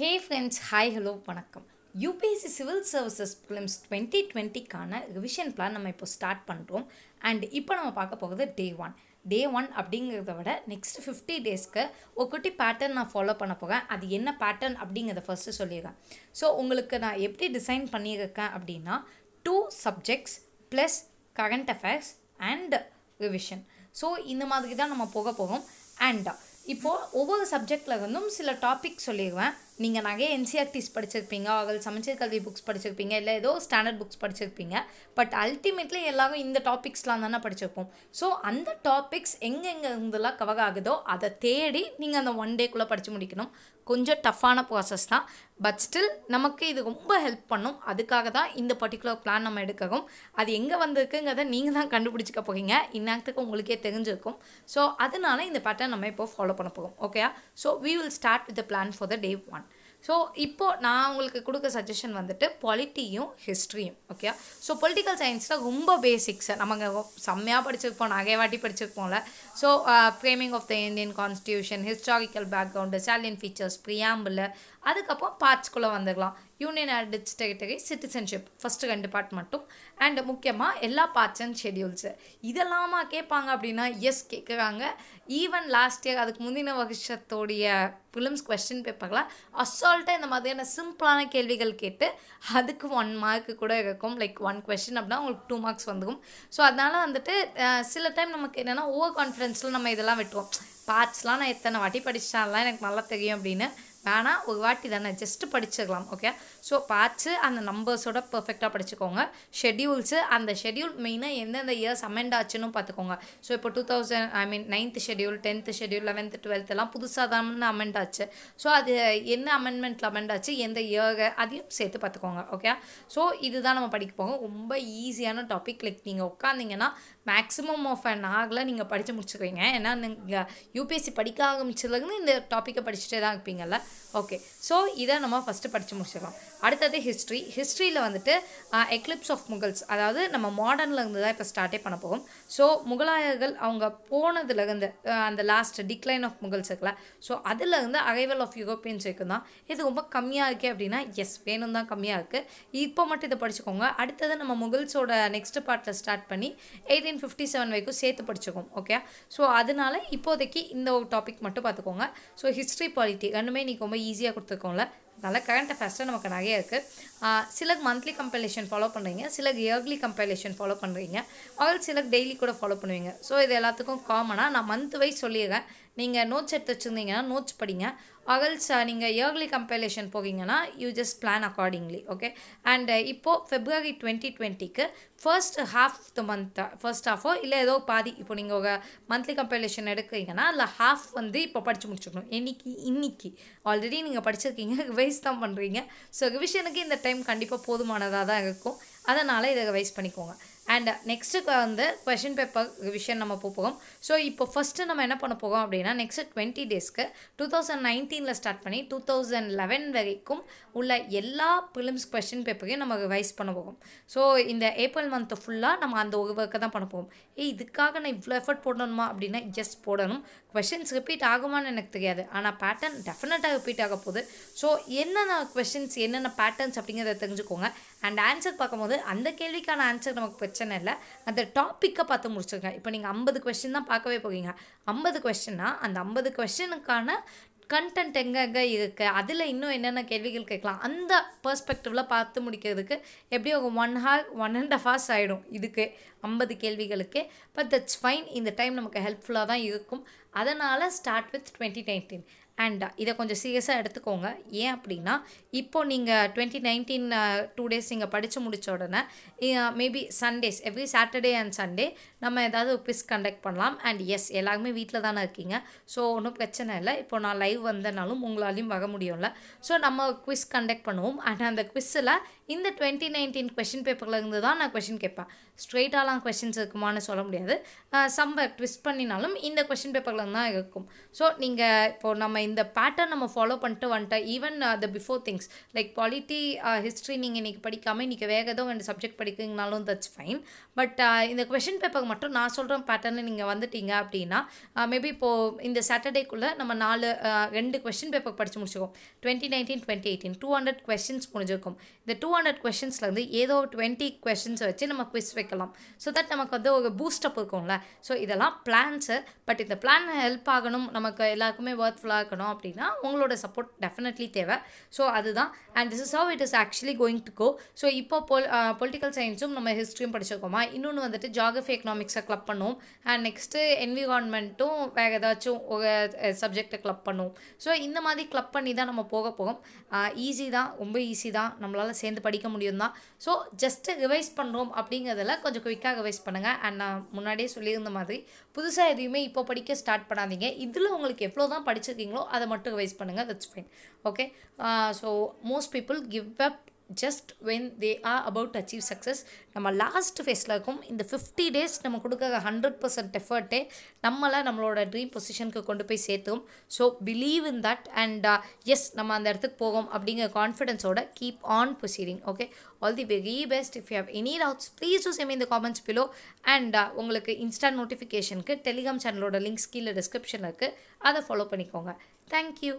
ஹே friends hi hello வணக்கம். UPSC civil services prelims twenty டுவெண்ட்டிக்கான revision plan நம்ம இப்போ start பண்ணுறோம் அண்ட் இப்போ நம்ம பார்க்க போகிறது டே ஒன் டே ஒன் அப்படிங்கிறத விட நெக்ஸ்ட் ஃபிஃப்டி டேஸ்க்கு ஒரு குட்டி பேட்டர்ன் நான் ஃபாலோ பண்ண போகிறேன் அது என்ன பேட்டர்ன் அப்படிங்கிறத ஃபஸ்ட்டு சொல்லிடுறேன். ஸோ உங்களுக்கு நான் எப்படி டிசைன் பண்ணியிருக்கேன் அப்படின்னா two subjects plus current affairs and revision so இந்த மாதிரி தான் நம்ம போக போகிறோம் அண்ட் இப்போது ஒவ்வொரு சப்ஜெக்டில் இருந்தும் சில டாபிக் சொல்லிடுவேன் நீங்கள் நிறைய என்சிஆர்டிஸ் படிச்சிருப்பீங்க அவள் சமச்சீர் கல்வி புக்ஸ் படிச்சிருப்பீங்க இல்லை ஏதோ ஸ்டாண்டர்ட் புக்ஸ் படிச்சிருப்பீங்க. பட் அல்டிமேட்லி எல்லாரும் இந்த டாபிக்ஸ்லாம் தானே படிச்சிருப்போம். ஸோ அந்த டாபிக்ஸ் எங்கெங்கே இருந்தெல்லாம் கவர் ஆகுதோ அதை தேடி நீங்கள் அந்த ஒன் டேக்குள்ளே படித்து முடிக்கணும். கொஞ்சம் டஃப்பான ப்ராசஸ் தான். பட் ஸ்டில் நமக்கு இது ரொம்ப ஹெல்ப் பண்ணும். அதுக்காக தான் இந்த பர்டிகுலர் பிளான் நம்ம எடுக்கிறோம் அது எங்கே வந்திருக்குங்கிறத நீங்கள் தான் கண்டுபிடிச்சிக்க போகிறீங்க இந்நேரத்துக்கு உங்களுக்கே தெரிஞ்சிருக்கும். ஸோ அதனால இந்த பேட்டர்ன் நம்ம இப்போ ஃபாலோ பண்ண போகிறோம் ஓகேயா so we will start with the plan for the day one so இப்போது நான் உங்களுக்கு கொடுக்க சஜஷன் வந்துட்டு பொலிட்டியும் ஹிஸ்ட்ரியும் ஓகே ஸோ பொலிட்டிக்கல் சயின்ஸில் ரொம்ப பேசிக்ஸ் நம்ம செம்மையாக படிச்சிருப்போம் நிறைய வாட்டி படிச்சிருப்போம்ல so framing of the Indian constitution historical background salient features preamble அதுக்கப்புறம் பார்ட்ஸ்குள்ளே வந்துடலாம். யூனியன் அடிச் டெரிட்டரி சிட்டிசன்ஷிப் ஃபஸ்ட்டு ரெண்டு பார்ட் மட்டும். அண்ட் முக்கியமாக எல்லா பார்ட்ஸ் அண்ட் ஷெடியூல்ஸு இதெல்லாமா கேட்பாங்க அப்படின்னா எஸ் கேட்குறாங்க. ஈவன் லாஸ்ட் இயர் அதுக்கு முந்தின வருஷத்தோடைய ஃபிலிம்ஸ் கொஸ்டின் பேப்பரில் அசால்ட்டாக இந்த மாதிரியான சிம்பிளான கேள்விகள் கேட்டு அதுக்கு ஒன் மார்க்கு கூட இருக்கும். லைக் ஒன் கொஸ்டின் அப்படின்னா உங்களுக்கு டூ மார்க்ஸ் வந்துடும் ஸோ அதனால் வந்துட்டு சில டைம் நமக்கு என்னென்னா ஓவர் கான்ஃபிடென்ஸில் நம்ம இதெல்லாம் விட்டுவோம் பார்ட்ஸ்லாம் நான் எத்தனை வாட்டி படிச்சிட்டாலாம் எனக்கு நல்லா தெரியும் அப்படின்னு. வேணால் ஒரு வாட்டி தானே ஜஸ்ட்டு படிச்சிடலாம் ஓகே ஸோ பார்த்து அந்த நம்பர்ஸோட பர்ஃபெக்டாக படிச்சுக்கோங்க. ஷெடியூல்ஸு அந்த ஷெட்யூல் மெயினாக எந்தெந்த இயர்ஸ் அமெண்ட் ஆச்சுன்னு பார்த்துக்கோங்க. ஸோ இப்போ two thousand I mean ninth schedule tenth schedule eleventh twelfth எல்லாம் புதுசாக தான் அமெண்ட் ஆச்சு. ஸோ அது என்ன அமெண்ட்மெண்ட்டில் அமெண்ட் ஆச்சு எந்த இயர் அதையும் சேர்த்து பார்த்துக்கோங்க ஓகே ஸோ இதுதான் நம்ம படிக்க போகிறோம் ரொம்ப ஈஸியான டாபிக் லைக் நீங்கள் உட்காந்திங்கன்னா மேக்ஸிமம் ஆஃப் அன் ஹவரில் நீங்கள் படித்து முடிச்சுக்குவீங்க. ஏன்னா நீங்கள் யூபிஎஸ்சி படிக்க ஆரம்பிச்சதுலேருந்து இந்த டாப்பிக்கை படிச்சுட்டே தான் இருப்பீங்கல்ல? ஓகே ஸோ இதை நம்ம ஃபஸ்ட்டு படித்து முடிச்சிடலாம். அடுத்தது ஹிஸ்ட்ரி ஹிஸ்ட்ரியில் வந்துட்டு எக்லிப்ஸ் ஆஃப் முகல்ஸ் அதாவது நம்ம மாடர்னில் இருந்து தான் இப்போ ஸ்டார்ட்டே பண்ண போகும் ஸோ முகலாயர்கள் அவங்க போனதுலேருந்து அந்த லாஸ்ட் டிக்ளைன் ஆஃப் முகல்ஸ் இருக்குல்ல? ஸோ அதுலேருந்து அரைவல் ஆஃப் யூரோப்பியன்ஸ் வரைக்கும் தான். இது ரொம்ப கம்மியாக இருக்குது அப்படின்னா எஸ் வேணும் தான் கம்மியாக இருக்குது இப்போ மட்டும் இதை படிச்சுக்கோங்க. அடுத்தது நம்ம முகல்ஸோட நெக்ஸ்ட் பார்ட்டில் ஸ்டார்ட் பண்ணி எயிட்டீன் ஃபிஃப்டி செவன் வரைக்கும் சேர்த்து படிச்சுக்கோம் ஓகே ஸோ அதனால இப்போதைக்கு இந்த ஒரு டாபிக் மட்டும் பார்த்துக்கோங்க. ஸோ ஹிஸ்ட்ரி பாலிட்டி ரெண்டுமே இன்றைக்கி ரொம்ப ஈஸியாக கொடுத்துருக்கோம்ல அதனால் கரண்ட் அஃபேர்ஸில் நமக்கு நிறைய இருக்குது சில மந்த்லி கம்பைலேஷன் ஃபாலோ பண்ணுறீங்க சில இயர்லி கம்பைலேஷன் ஃபாலோ பண்ணுறீங்க ஆல் சில டெய்லி கூட ஃபாலோ பண்ணுவீங்க. ஸோ இது எல்லாத்துக்கும் காமனாக நான் மந்த் வைஸ் சொல்லிடுறேன். நீங்கள் நோட்ஸ் எடுத்து வச்சுருந்தீங்கன்னா நோட்ஸ் படிங்க. அகல்ஸ் நீங்கள் இயர்லி கம்பைலேஷன் போகிறீங்கன்னா you just plan accordingly okay and இப்போது ஃபெப்ரவரி டுவெண்ட்டி டுவெண்ட்டிக்கு first half the month first ஹாஃபோ இல்லை ஏதோ பாதி இப்போ நீங்கள் ஒரு மந்த்லி கம்பைலேஷன் எடுக்கிறீங்கன்னா அதில் ஹாஃப் வந்து இப்போ படித்து முடிச்சுக்கணும். இன்னைக்கு இன்னைக்கு. ஆல்ரெடி நீங்கள் படிச்சிருக்கீங்க. ரிவைஸ் தான் பண்ணுறீங்க ஸோ ரிவிஷனுக்கு இந்த டைம் கண்டிப்பாக போதுமானதாக தான் இருக்கும். அதனால் இதை வைஸ் பண்ணிக்கோங்க. அண்ட் நெக்ஸ்ட்டுக்கு வந்து கொஷின் பேப்பர் விஷயம் நம்ம போகிறோம் ஸோ இப்போ ஃபஸ்ட்டு நம்ம என்ன பண்ண போகிறோம் அப்படின்னா நெக்ஸ்ட் டுவெண்ட்டி டேஸ்க்கு டூ தௌசண்ட் நைன்டீனில் ஸ்டார்ட் பண்ணி டூ தௌசண்ட் லெவன் வரைக்கும் உள்ள எல்லா ப்ரிலிம்ஸ் கொஷின் பேப்பரையும் நம்ம ரிவைஸ் பண்ண போகிறோம் ஸோ இந்த ஏப்ரல் மந்த்து ஃபுல்லாக நம்ம அந்த ஒரு ஒர்க்கை தான் பண்ண போகிறோம் ஏ இதுக்காக நான் இவ்வளோ எஃபர்ட் போடணுமா அப்படின்னா ஜஸ்ட் போடணும். கொஷின்ஸ் ரிப்பீட் ஆகுமான்னு எனக்கு தெரியாது. ஆனால் பேட்டர்ன் டெஃபினட்டாக ரிப்பீட் ஆக போகுது. ஸோ என்னென்ன கொஷின்ஸ் என்னென்ன பேட்டர்ன்ஸ் அப்படிங்கிறத தெரிஞ்சுக்கோங்க. அண்ட் ஆன்சர் பார்க்கும்போது அந்த கேள்விக்கான ஆன்சர் நமக்கு பிரச்சனை பிரச்சனை இல்லை. அந்த டாப்பிக்கை பார்த்து முடிச்சிருக்கேன் இப்போ நீங்கள் ஐம்பது கொஸ்டின் தான் பார்க்கவே போகிறீங்க ஐம்பது கொஸ்டின்னா அந்த ஐம்பது கொஸ்டினுக்கான கண்டென்ட் எங்கெங்கே எங்கே இருக்குது அதில் இன்னும் என்னென்ன கேள்விகள் கேட்கலாம்? அந்த பர்ஸ்பெக்டிவில் பார்த்து முடிக்கிறதுக்கு எப்படியும் ஒரு one hour one and half hours ஆகிடும் இதுக்கு ஐம்பது கேள்விகளுக்கு. பட் தட்ஸ் ஃபைன் இந்த டைம் நமக்கு ஹெல்ப்ஃபுல்லாக தான் இருக்கும். அதனால் start with twenty nineteen and இதை கொஞ்சம் சீரியஸாக எடுத்துக்கோங்க. ஏன் அப்படின்னா இப்போது நீங்கள் டுவெண்ட்டி நைன்டீன் டூ டேஸ் நீங்கள் படித்து முடித்த உடனே maybe Sundays every Saturday and Sunday நம்ம ஏதாவது குவிஸ் கண்டக்ட் பண்ணலாம். அண்ட் எஸ் எல்லாருமே வீட்டில் தானே இருக்கீங்க. ஸோ ஒன்றும் பிரச்சனை இல்லை. இப்போ நான் லைவ் வந்தனாலும் உங்களாலையும் வர முடியும்ல. ஸோ நம்ம குவிஸ் கண்டக்ட் பண்ணுவோம். அண்ட் அந்த குவிஸில் இந்த டுவெண்ட்டி நைன்டீன் கொஷின் பேப்பரில் இருந்து தான் நான் கொஷின் கேட்பேன். ஸ்ட்ரெயிட்டாலாம் கொஷின்ஸ் இருக்குமான்னு சொல்ல முடியாது. சம்ப ட்விஸ்ட் பண்ணினாலும் இந்த கொஷின் பேப்பரில் தான் இருக்கும். ஸோ நீங்கள் இப்போது நம்ம இந்த பேட்டர்ன் நம்ம ஃபாலோ பண்ணிட்டு வந்துட்டு even the uh, before things like polity history uh, நீங்கள் இன்றைக்கி படிக்காமல் இன்றைக்கி வேக ஏதோ ரெண்டு சப்ஜெக்ட் படிக்கிறீங்கனாலும் தட்ஸ் ஃபைன் பட் இந்த கொஷின் பேப்பர் மட்டும் நான் சொல்கிற பேட்டர்னு நீங்கள் வந்துட்டீங்க அப்படின்னா uh, மேபி இப்போது இந்த சாட்டர்டேக்குள்ளே நம்ம நாலு ரெண்டு கொஷின் பேப்பர் படித்து முடிச்சிருக்கோம் twenty nineteen twenty eighteen two hundred questions முடிஞ்சிருக்கும். இந்த டூ ஹண்ட்ரட் கொஷின்ஸ்லேருந்து ஏதோ டுவெண்ட்டி கொஷின்ஸ் வச்சு நம்ம குவிஸ் வைக்கலாம் ஸோ தட் நமக்கு வந்து ஒரு பூஸ்டப் இருக்கும்ல. ஸோ இதெல்லாம் பிளான்ஸு பட் இந்த பிளான் ஹெல்ப் ஆகணும் நமக்கு எல்லாருக்குமே ஒர்த்ஃபுல்லாக இருக்கணும் அப்படின்னா உங்களோட சப்போர்ட் டெஃபினெட்லி தேவை. ஸோ அதுதான். And this is how it is actually going to go so இப்போ பொல் பொலிட்டிக்கல் சயின்ஸும் நம்ம ஹிஸ்ட்ரியும் படிச்சிருக்கோமா? இன்னொன்று வந்துட்டு ஜாகிரஃபி எக்கனாமிக்ஸை கிளப் பண்ணுவோம் அண்ட் நெக்ஸ்ட்டு என்விரான்மெண்ட்டும் வேறு ஏதாச்சும் ஒரு சப்ஜெக்டை கிளப் பண்ணுவோம் ஸோ இந்த மாதிரி கிளப் பண்ணி தான் நம்ம போக போகும் ஈஸி தான். ரொம்ப ஈஸி தான். நம்மளால் சேர்ந்து படிக்க முடியும் தான் ஸோ ஜஸ்ட்டு ரிவைஸ் பண்ணுறோம் அப்படிங்கிறதுல கொஞ்சம் குயிக்காக வேஸ்ட் பண்ணுங்கள் அண்ட் நான் முன்னாடியே சொல்லியிருந்த மாதிரி புதுசாக எதையுமே இப்போ படிக்க ஸ்டார்ட் பண்ணாதீங்க. இதில் உங்களுக்கு எவ்வளோ தான் படிச்சிருக்கீங்களோ அதை மட்டும் வேஸ்ட் பண்ணுங்கள் that's fine okay so most people give up just when they are about achieve success நம்ம லாஸ்ட் ஃபேஸில் இருக்கும். இந்த ஃபிஃப்டி டேஸ் நம்ம கொடுக்குற ஹண்ட்ரட் பர்சன்ட் எஃபர்ட்டே நம்மளை நம்மளோட ட்ரீம் பொசிஷனுக்கு கொண்டு போய் சேர்த்தும். So believe in that and yes நம்ம அந்த இடத்துக்கு போவோம் அப்படிங்கிற கான்ஃபிடென்ஸோட keep on proceeding okay all the very best if you have any doubts please do செம் இந்த காமெண்ட்ஸ் பிலோ அண்ட் உங்களுக்கு இன்ஸ்டா நோட்டிஃபிகேஷனுக்கு டெலிகிராம் சேனலோட லிங்க்ஸ் கீழே டிஸ்கிரிப்ஷன் இருக்குது அதை ஃபாலோ பண்ணிக்கோங்க. தேங்க்யூ